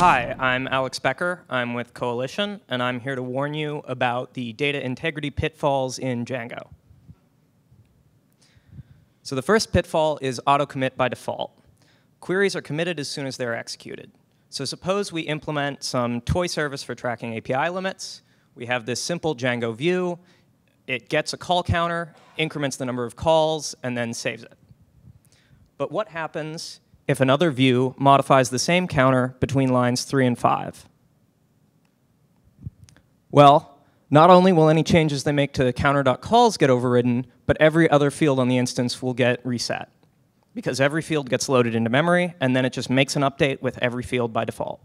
Hi, I'm Alex Becker. I'm with Coalition, and I'm here to warn you about the data integrity pitfalls in Django. So the first pitfall is auto commit by default. Queries are committed as soon as they're executed. So suppose we implement some toy service for tracking API limits. We have this simple Django view. It gets a call counter, increments the number of calls, and then saves it. But what happens if another view modifies the same counter between lines 3 and 5? Well, not only will any changes they make to counter.calls get overridden, but every other field on the instance will get reset because every field gets loaded into memory, and then it just makes an update with every field by default.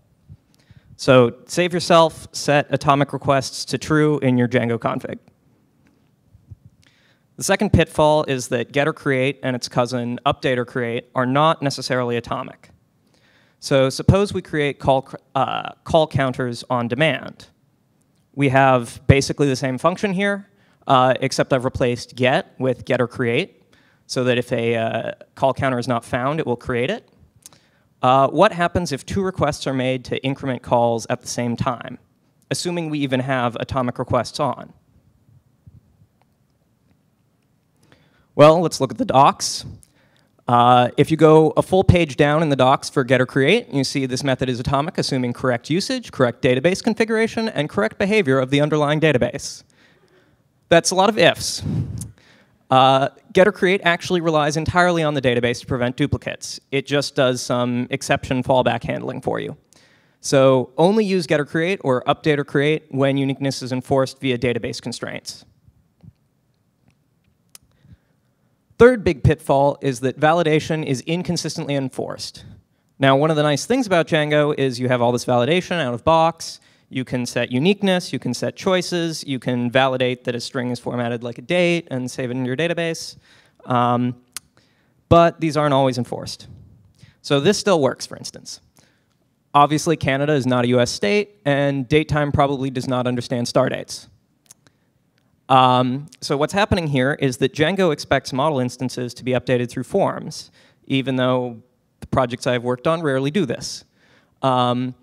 So save yourself, set atomic requests to true in your Django config. The second pitfall is that get or create and its cousin update or create are not necessarily atomic. So suppose we create call, uh, call counters on demand. We have basically the same function here, uh, except I've replaced get with get or create so that if a uh, call counter is not found, it will create it. Uh, what happens if two requests are made to increment calls at the same time, assuming we even have atomic requests on? Well, let's look at the docs. Uh, if you go a full page down in the docs for get or create, you see this method is atomic, assuming correct usage, correct database configuration, and correct behavior of the underlying database. That's a lot of ifs. Uh, get or create actually relies entirely on the database to prevent duplicates. It just does some exception fallback handling for you. So only use get or create or update or create when uniqueness is enforced via database constraints. Third big pitfall is that validation is inconsistently enforced. Now, one of the nice things about Django is you have all this validation out of box. You can set uniqueness, you can set choices, you can validate that a string is formatted like a date and save it in your database. Um, but these aren't always enforced. So this still works, for instance. Obviously, Canada is not a US state, and datetime probably does not understand star dates. Um, so what's happening here is that Django expects model instances to be updated through forms, even though the projects I've worked on rarely do this. Um,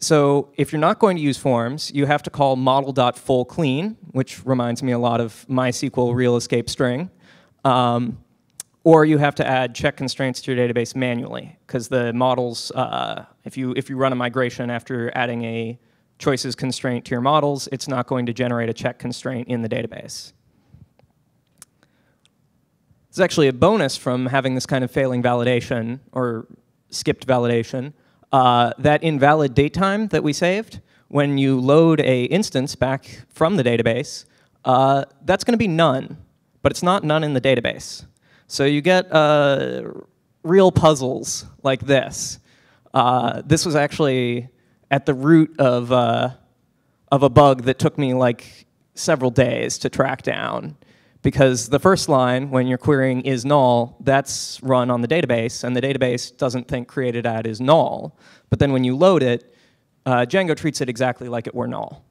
so if you're not going to use forms, you have to call model.fullClean, which reminds me a lot of MySQL real escape string. Um, or you have to add check constraints to your database manually, because the models, uh, if, you, if you run a migration after adding a choices constraint to your models, it's not going to generate a check constraint in the database. It's actually a bonus from having this kind of failing validation or skipped validation uh, that invalid datetime that we saved, when you load a instance back from the database, uh, that's going to be none, but it's not none in the database. So you get uh, real puzzles like this. Uh, this was actually at the root of, uh, of a bug that took me like several days to track down because the first line, when you're querying is null, that's run on the database, and the database doesn't think created at is null. But then when you load it, uh, Django treats it exactly like it were null.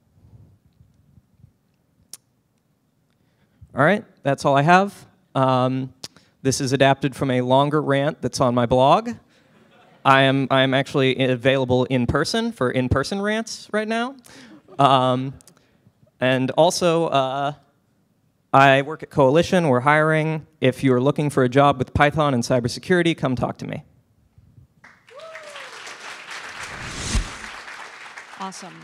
All right, that's all I have. Um, this is adapted from a longer rant that's on my blog. I am, I am actually available in person for in-person rants right now. Um, and also, uh, I work at Coalition. We're hiring. If you're looking for a job with Python and cybersecurity, come talk to me. Awesome.